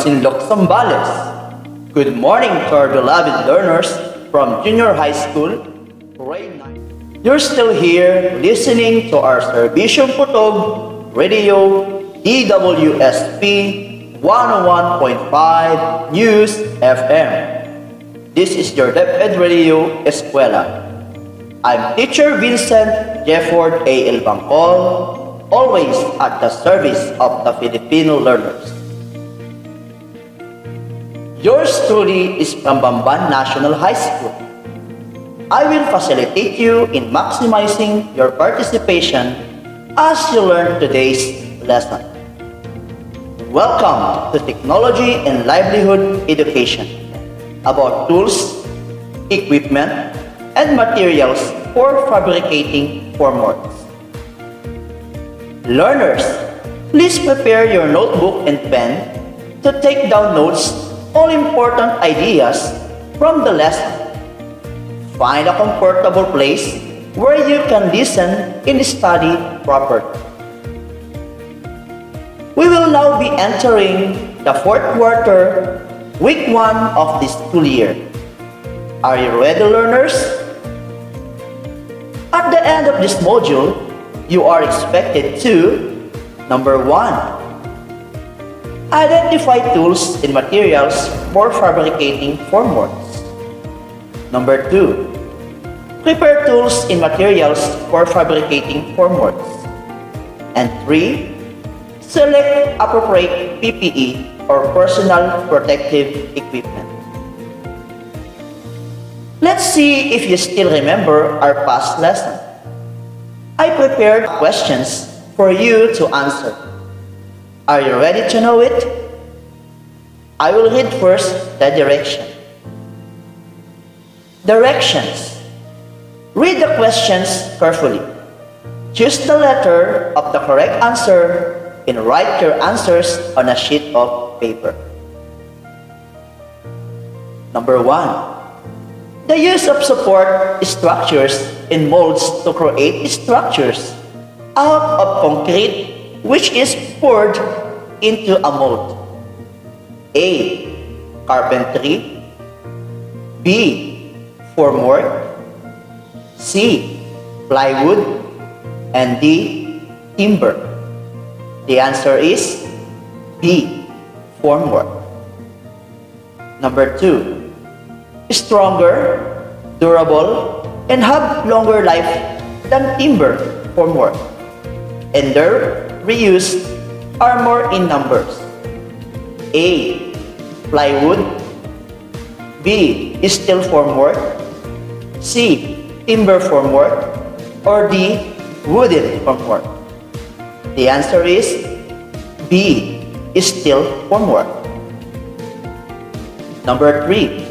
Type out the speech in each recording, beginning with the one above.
Morning, Masinloc Good morning to our beloved learners from junior high school, grade 9. You're still here listening to our Servicium Putog Radio DWSP 101.5 News FM. This is your DepEd Radio Escuela. I'm teacher Vincent Jefford A. L. Bangkol, always at the service of the Filipino learners. Yours truly is from Bamban National High School. I will facilitate you in maximizing your participation as you learn today's lesson. Welcome to Technology and Livelihood Education about tools, equipment, and materials for fabricating formworks. Learners, please prepare your notebook and pen to take down notes all important ideas from the lesson. Find a comfortable place where you can listen and study properly. We will now be entering the fourth quarter, week one of this school year. Are you ready, learners? At the end of this module, you are expected to number one, Identify tools and materials for fabricating formworks. Number 2. Prepare tools and materials for fabricating formworks. And 3. Select appropriate PPE or personal protective equipment. Let's see if you still remember our past lesson. I prepared questions for you to answer. Are you ready to know it? I will read first the direction. Directions. Read the questions carefully. Choose the letter of the correct answer and write your answers on a sheet of paper. Number one, the use of support structures and molds to create structures out of concrete which is poured into a mold. A. Carpentry. B. Formwork. C. Plywood. And D. Timber. The answer is B. Formwork. Number two. Stronger, durable, and have longer life than timber formwork. And their reused are more in numbers. A. Plywood B. Steel formwork C. Timber formwork or D. Wooden formwork The answer is B. Steel formwork Number 3.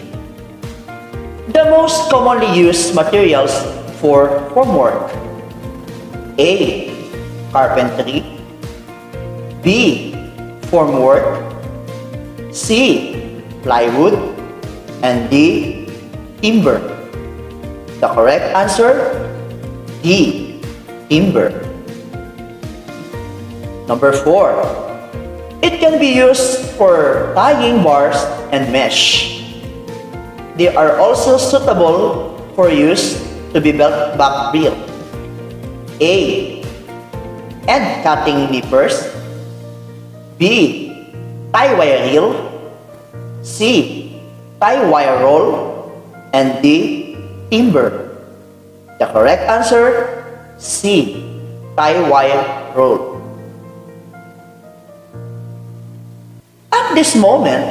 The most commonly used materials for formwork A. Carpentry B. Formwork C. Plywood and D. Timber The correct answer D. Timber Number 4. It can be used for tying bars and mesh. They are also suitable for use to be belt pack reel. A. End cutting nippers B. Tie wire reel C. Tie wire roll and D. Timber The correct answer C. Tie wire roll At this moment,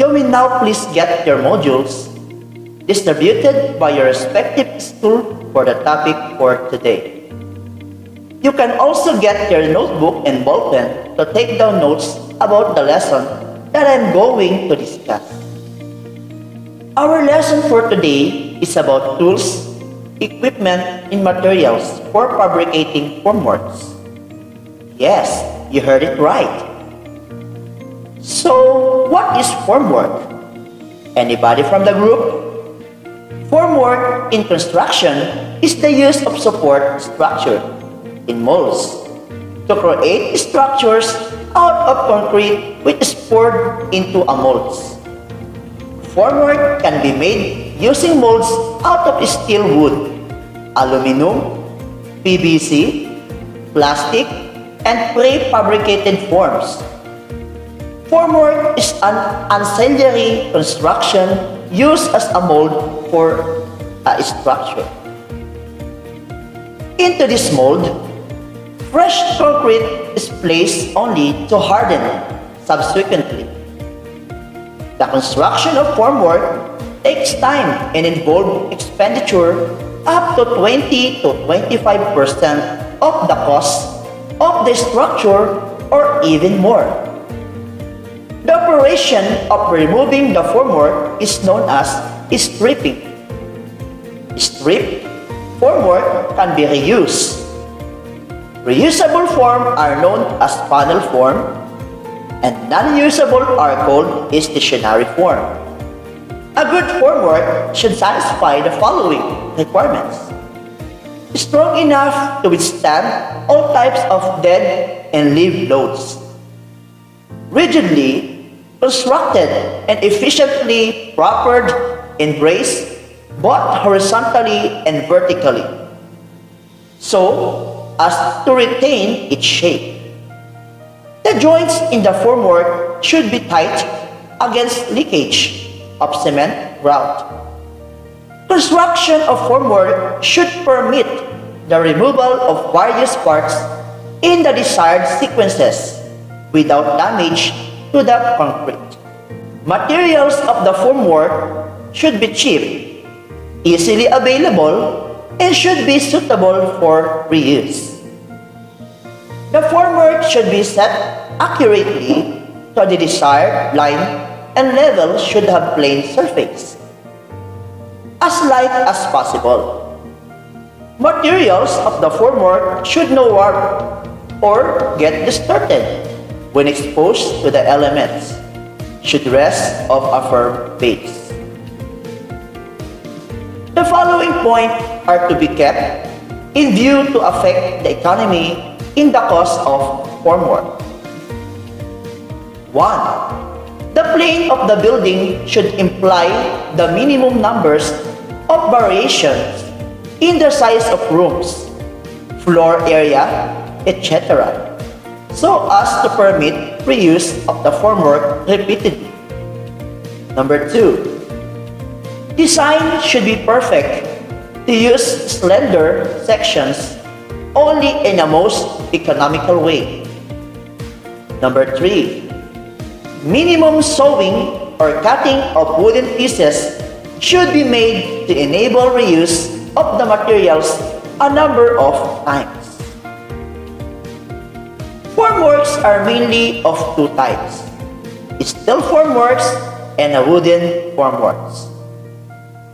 you may now please get your modules distributed by your respective school for the topic for today. You can also get your notebook and ballpen to take down notes about the lesson that I'm going to discuss. Our lesson for today is about tools, equipment, and materials for fabricating formworks. Yes, you heard it right. So, what is formwork? Anybody from the group? Formwork in construction is the use of support structure in molds to create structures out of concrete which is poured into a molds. Formwork can be made using molds out of steel wood, aluminum, PVC, plastic, and prefabricated forms. Formwork is an ancillary construction used as a mold for a structure. Into this mold, fresh concrete is placed only to harden subsequently. The construction of formwork takes time and involves expenditure up to 20 to 25% of the cost of the structure or even more. The operation of removing the formwork is known as stripping. Strip formwork can be reused. Reusable form are known as panel form and non-usable are called stationary form. A good formwork should satisfy the following requirements. Strong enough to withstand all types of dead and live loads. Rigidly constructed and efficiently propered and braced both horizontally and vertically so as to retain its shape. The joints in the formwork should be tight against leakage of cement grout. Construction of formwork should permit the removal of various parts in the desired sequences without damage to the concrete. Materials of the formwork should be cheap, easily available, and should be suitable for reuse. The formwork should be set accurately to the desired line and level should have plain surface. As light as possible. Materials of the formwork should not warp or get distorted when exposed to the elements. Should rest of a firm base. The following points are to be kept in view to affect the economy in the cost of formwork. 1. The plane of the building should imply the minimum numbers of variations in the size of rooms, floor area, etc. so as to permit reuse of the formwork repeatedly. Number 2. Design should be perfect to use slender sections only in a most economical way. Number 3. Minimum sewing or cutting of wooden pieces should be made to enable reuse of the materials a number of times. Formworks are mainly of two types, steel formworks and a wooden formworks.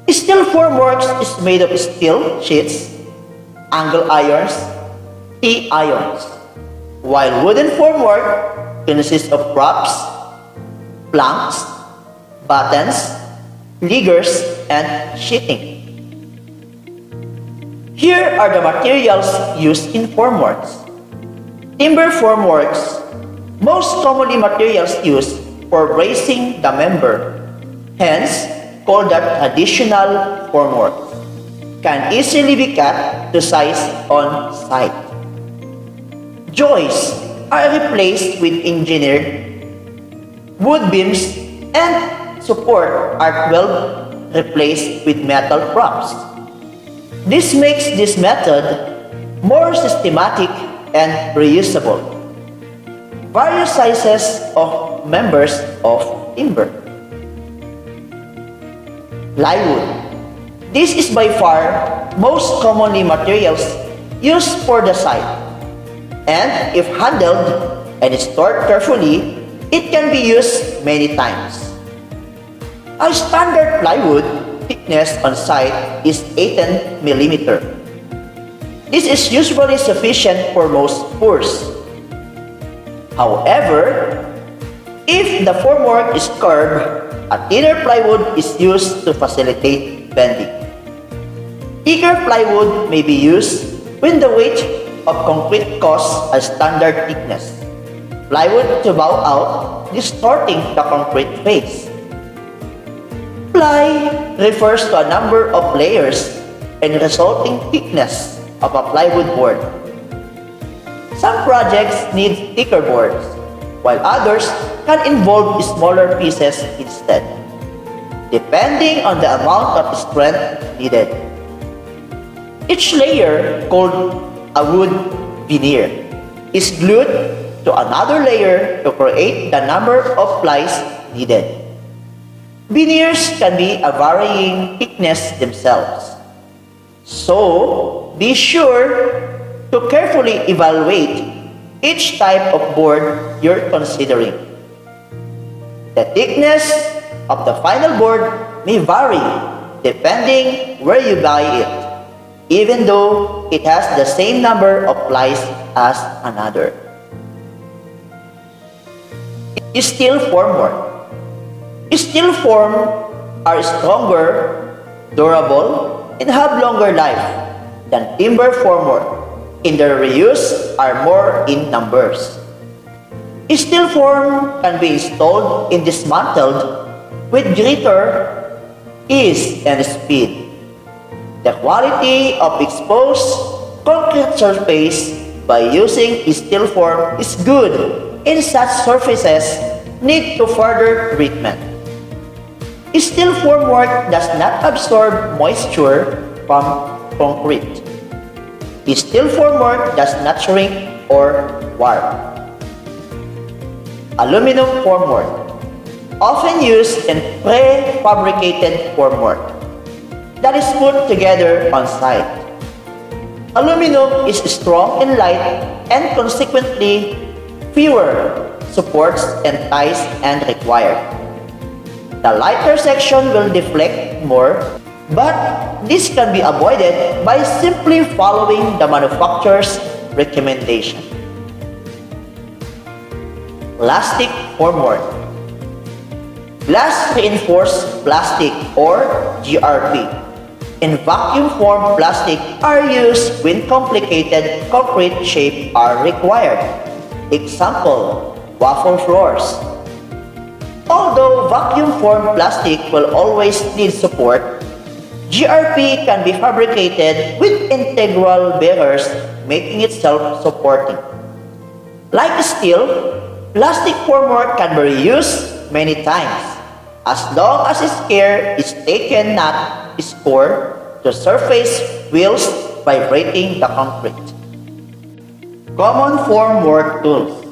Steel formworks is made of steel sheets, angle irons, T-irons, while wooden formwork consists of props, planks, battens, liggers, and sheeting. Here are the materials used in formworks. Timber formworks, most commonly materials used for bracing the member, hence called the traditional formwork, can easily be cut to size on site. Joists are replaced with engineered wood beams and support are 12 replaced with metal props. This makes this method more systematic and reusable. Various sizes of members of timber. Plywood. This is by far most commonly materials used for the site. And if handled and stored carefully, it can be used many times. A standard plywood thickness on site is 18 mm. This is usually sufficient for most pours. However, if the formwork is curved a thinner plywood is used to facilitate bending. Thicker plywood may be used when the weight of concrete causes a standard thickness. plywood to bow out, distorting the concrete face. Ply refers to a number of layers and resulting thickness of a plywood board. Some projects need thicker boards, while others can involve smaller pieces instead, depending on the amount of strength needed. Each layer, called a wood veneer, is glued to another layer to create the number of plies needed. Veneers can be a varying thickness themselves. So, be sure to carefully evaluate each type of board you're considering. The thickness of the final board may vary depending where you buy it, even though it has the same number of plies as another. Steel formwork Steel form are stronger, durable, and have longer life than timber formwork, and their reuse are more in numbers. Steel form can be installed and dismantled with greater ease and speed. The quality of exposed concrete surface by using steel form is good and such surfaces need to further treatment. Steel formwork does not absorb moisture from concrete. Steel formwork does not shrink or warp. Aluminum formwork often used in prefabricated formwork that is put together on site. Aluminum is strong and light and consequently fewer supports and ties and required. The lighter section will deflect more, but this can be avoided by simply following the manufacturer's recommendation. Plastic formwork Glass reinforced plastic or GRP and vacuum formed plastic are used when complicated concrete shape are required. Example, waffle floors, Although vacuum-formed plastic will always need support, GRP can be fabricated with integral bearers making it self-supporting. Like steel, plastic formwork can be reused many times as long as care is taken not score the surface whilst vibrating the concrete. Common formwork tools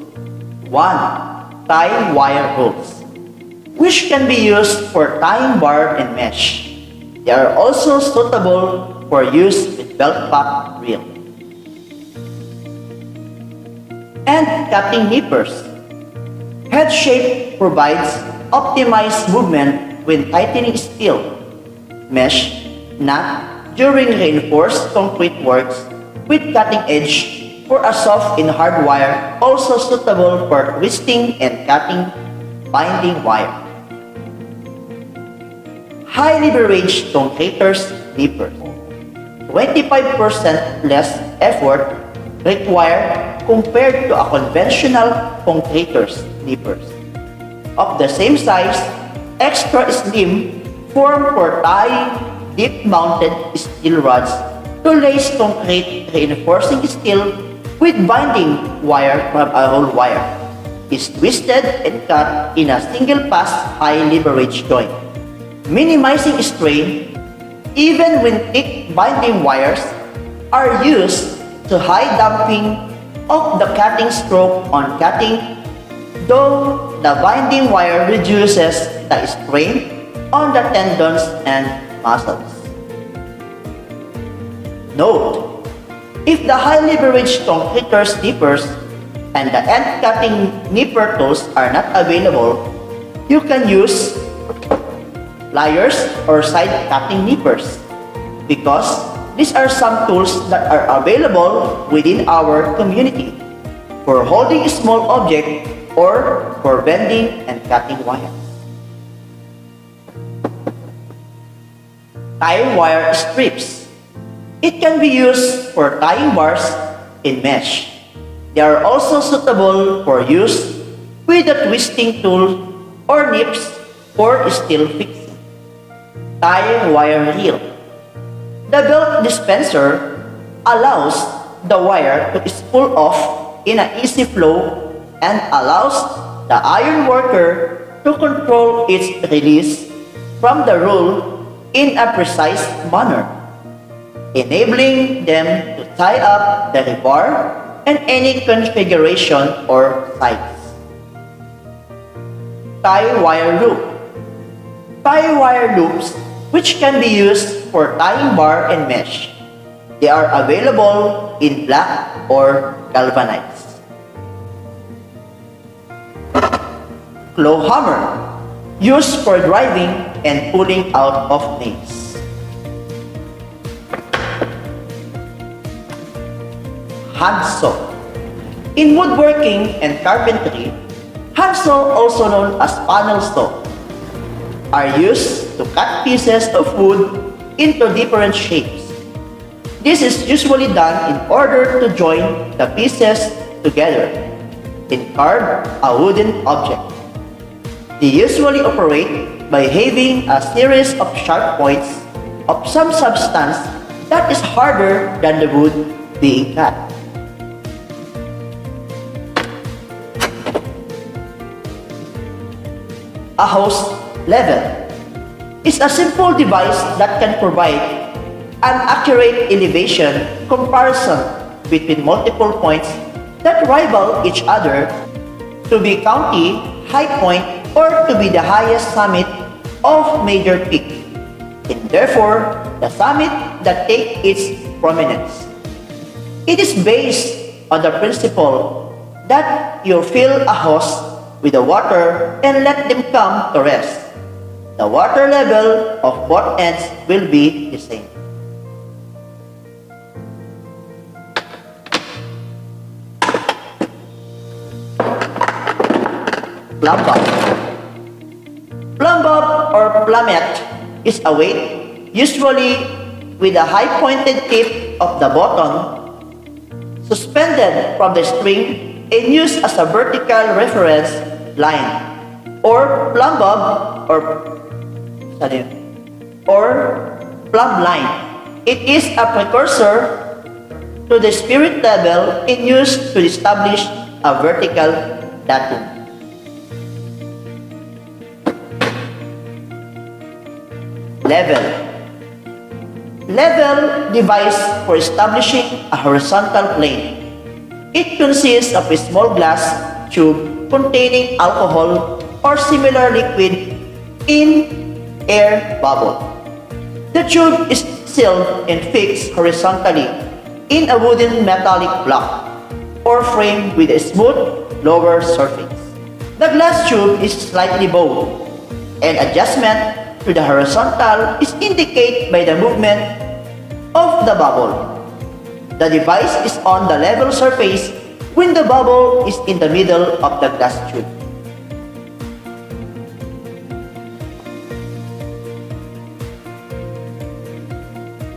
1. Tie wire hooks which can be used for tying bar and mesh. They are also suitable for use with belt pack reel. End cutting nippers. Head shape provides optimized movement when tightening steel, mesh, nut during reinforced concrete works with cutting edge for a soft and hard wire also suitable for twisting and cutting binding wire high leverage concreter's deeper. 25% less effort required compared to a conventional concreter's nippers. Of the same size, extra slim, form for tying deep-mounted steel rods to lace concrete reinforcing steel with binding wire from a roll wire. Is twisted and cut in a single pass high leverage joint minimizing strain even when thick binding wires are used to high damping of the cutting stroke on cutting, though the binding wire reduces the strain on the tendons and muscles. Note, if the high leverage concreter nippers and the end cutting nipper tools are not available, you can use pliers, or side cutting nippers because these are some tools that are available within our community for holding a small object or for bending and cutting wires. Tie wire strips. It can be used for tying bars in mesh. They are also suitable for use with a twisting tool or nips for steel fixing. Tie wire reel. The belt dispenser allows the wire to spool off in an easy flow and allows the iron worker to control its release from the roll in a precise manner, enabling them to tie up the rebar and any configuration or size. Tie wire loop. Tie wire loops which can be used for tying bar and mesh. They are available in black or galvanized. Claw hammer, used for driving and pulling out of nails. Handsaw. In woodworking and carpentry, handsaw, also known as panel saw, are used to cut pieces of wood into different shapes. This is usually done in order to join the pieces together and carve a wooden object. They usually operate by having a series of sharp points of some substance that is harder than the wood being cut. A hose level is a simple device that can provide an accurate elevation comparison between multiple points that rival each other to be county high point or to be the highest summit of major peak and therefore the summit that takes its prominence. It is based on the principle that you fill a hose with the water and let them come to rest. The water level of both ends will be the same. Plumb bob. Plumb bob or plummet is a weight, usually with a high pointed tip of the bottom, suspended from the string and used as a vertical reference line or plumb bob or sorry, or plumb line. It is a precursor to the spirit level in use to establish a vertical datum. Level Level device for establishing a horizontal plane. It consists of a small glass tube containing alcohol or similar liquid in air bubble. The tube is sealed and fixed horizontally in a wooden metallic block or frame with a smooth lower surface. The glass tube is slightly bowed and adjustment to the horizontal is indicated by the movement of the bubble. The device is on the level surface when the bubble is in the middle of the glass tube.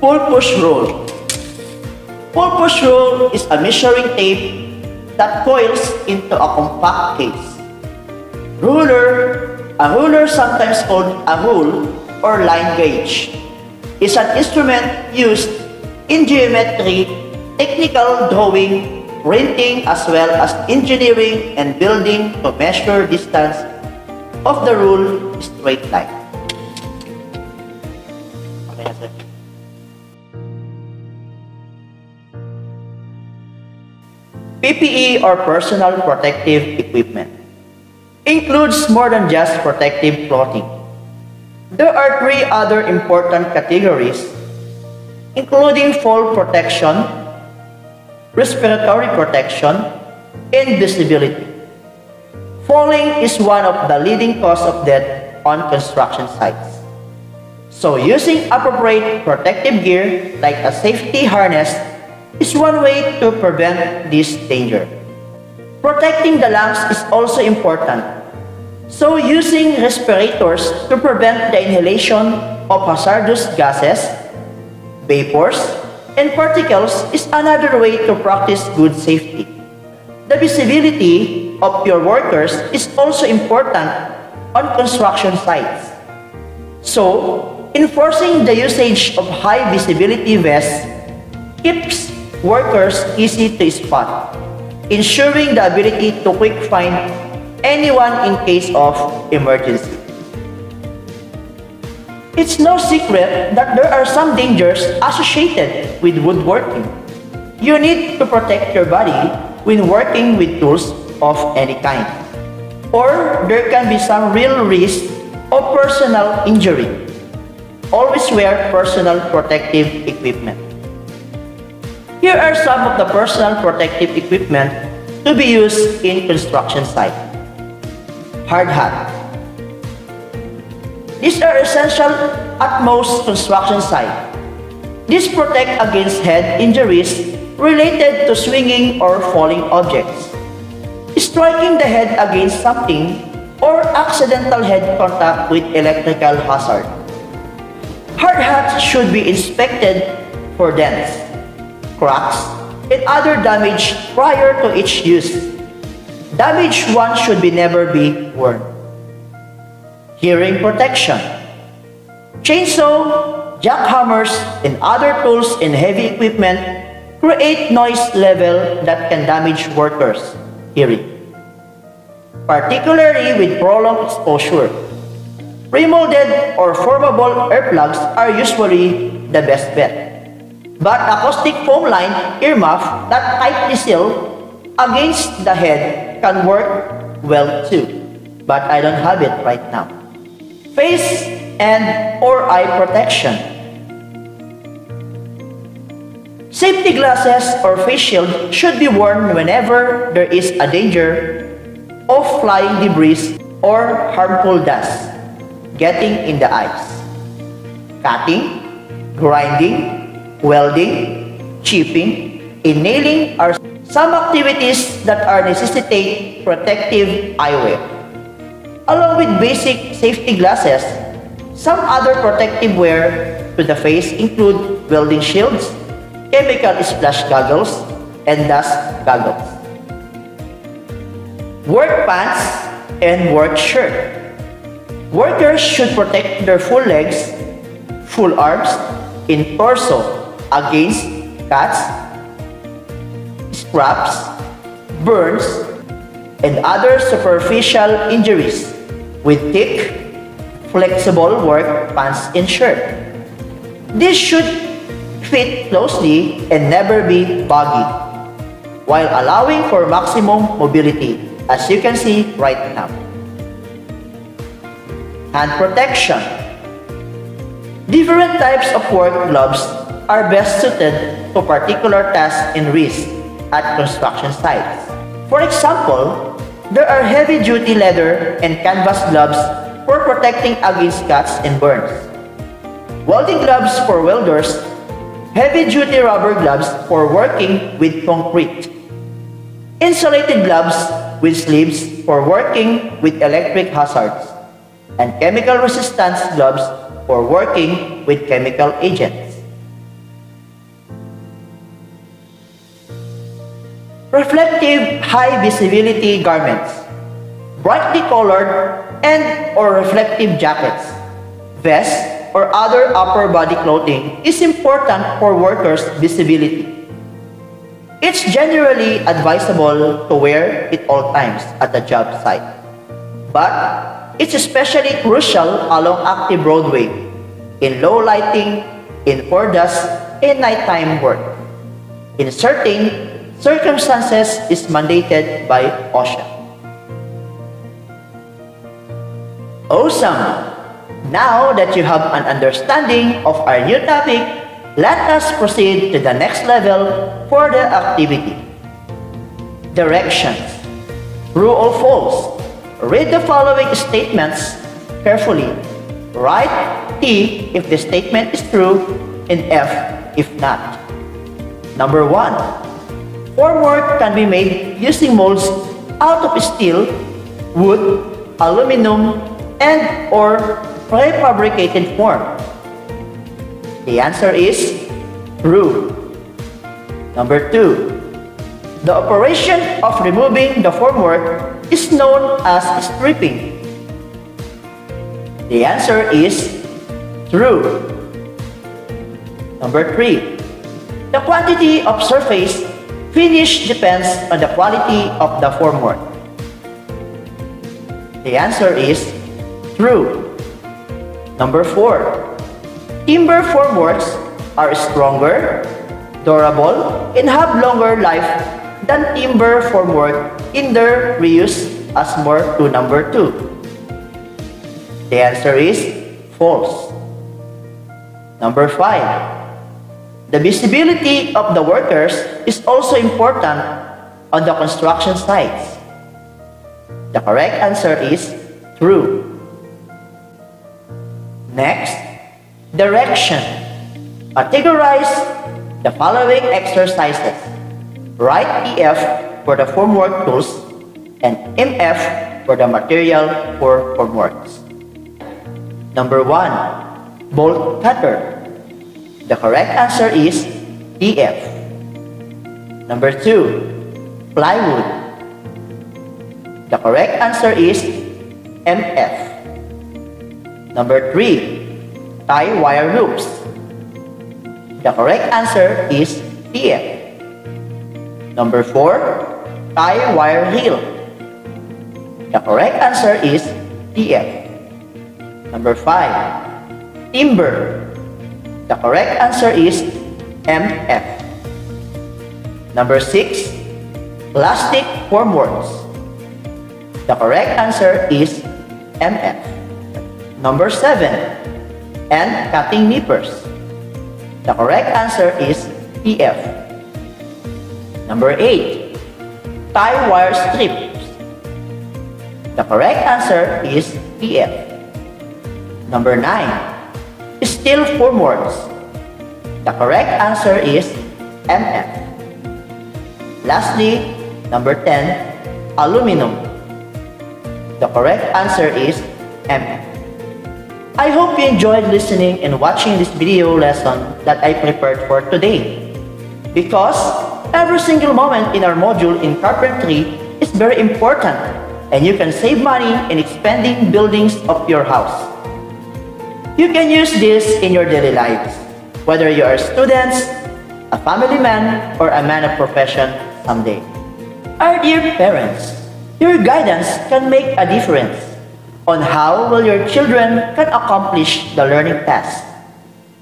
Pull push rule. Pull push rule is a measuring tape that coils into a compact case. Ruler, a ruler sometimes called a rule or line gauge, is an instrument used in geometry, technical drawing, printing as well as engineering and building to measure distance of the rule straight line. PPE or personal protective equipment includes more than just protective clothing. There are three other important categories including fall protection, respiratory protection, and visibility. Falling is one of the leading cause of death on construction sites. So using appropriate protective gear like a safety harness is one way to prevent this danger. Protecting the lungs is also important. So using respirators to prevent the inhalation of hazardous gases, vapors, and particles is another way to practice good safety. The visibility of your workers is also important on construction sites. So, enforcing the usage of high visibility vests keeps workers easy to spot, ensuring the ability to quick find anyone in case of emergency. It's no secret that there are some dangers associated with woodworking. You need to protect your body when working with tools of any kind. Or there can be some real risk of personal injury. Always wear personal protective equipment. Here are some of the personal protective equipment to be used in construction site. Hard hat. These are essential at most construction site. These protect against head injuries related to swinging or falling objects, striking the head against something, or accidental head contact with electrical hazard. Hard hats should be inspected for dents, cracks, and other damage prior to each use. Damaged one should be never be worn. Hearing protection. Chainsaw, jackhammers, and other tools and heavy equipment create noise level that can damage workers' hearing, particularly with prolonged exposure. Remolded or formable earplugs are usually the best bet. But acoustic foam line earmuff that tightly seal against the head can work well too, but I don't have it right now face and or eye protection. Safety glasses or face shield should be worn whenever there is a danger of flying debris or harmful dust getting in the eyes. Cutting, grinding, welding, chipping, and nailing are some activities that are necessitate protective eyewear. Along with basic safety glasses, some other protective wear to the face include welding shields, chemical splash goggles, and dust goggles. Work pants and work shirt. Workers should protect their full legs, full arms, and torso against cuts, scraps, burns, and other superficial injuries with thick, flexible work pants and shirt. This should fit closely and never be baggy, while allowing for maximum mobility, as you can see right now. Hand protection. Different types of work gloves are best suited to particular tasks and risks at construction sites. For example, there are heavy-duty leather and canvas gloves for protecting against cuts and burns. Welding gloves for welders, heavy-duty rubber gloves for working with concrete. Insulated gloves with sleeves for working with electric hazards. And chemical resistance gloves for working with chemical agents. Reflective high visibility garments, brightly colored and or reflective jackets, vests, or other upper body clothing is important for workers' visibility. It's generally advisable to wear it all times at the job site. But it's especially crucial along active roadway, in low lighting, in for dust, in nighttime work. In certain circumstances is mandated by OSHA. Awesome! Now that you have an understanding of our new topic, let us proceed to the next level for the activity. Directions. True or false? Read the following statements carefully. Write T if the statement is true and F if not. Number 1. Formwork can be made using molds out of steel, wood, aluminum, and or prefabricated form. The answer is true. Number two, The operation of removing the formwork is known as stripping. The answer is true. Number 3. The quantity of surface finish depends on the quality of the formwork. The answer is true. Number 4. Timber formworks are stronger, durable, and have longer life than timber formwork in their reuse as more to number 2? The answer is false. Number 5. The visibility of the workers is also important on the construction sites. The correct answer is true. Next, direction. Categorize the following exercises. Write EF for the formwork tools and MF for the material for formworks. Number 1. Bolt cutter. The correct answer is EF. Number 2. Plywood. The correct answer is MF. Number 3. Tie wire loops. The correct answer is TF. Number 4, tie wire reel. The correct answer is TF. Number 5, timber. The correct answer is MF. Number 6, plastic formworks. The correct answer is MF. Number 7, end cutting nippers. The correct answer is PF. Number 8. Tie wire strips. The correct answer is PF. Number 9. Steel formworks. The correct answer is MF. Lastly, number 10. Aluminum. The correct answer is MF. I hope you enjoyed listening and watching this video lesson that I prepared for today. Because Every single moment in our module in carpentry is very important and you can save money in expanding buildings of your house. You can use this in your daily lives, whether you are students, a family man, or a man of profession someday. Our dear parents, your guidance can make a difference on how will your children can accomplish the learning task.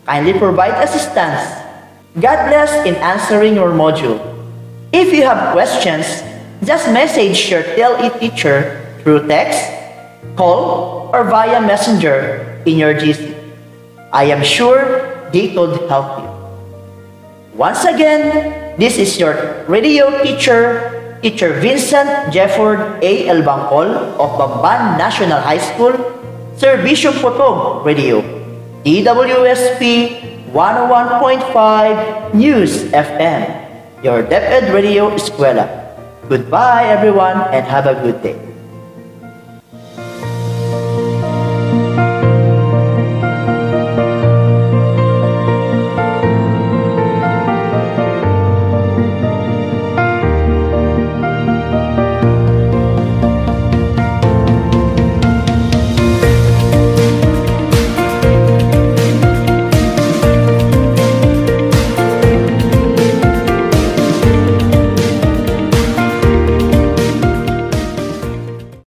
Kindly provide assistance God bless in answering your module. If you have questions, just message your TLE teacher through text, call, or via messenger in your GC. I am sure they could help you. Once again, this is your radio teacher, Teacher Vincent Jefford A. El Bangkol of Bamban National High School, Servicio Potog Radio, DWSP 101.5 News FM, your DepEd Radio Escuela. Goodbye everyone and have a good day.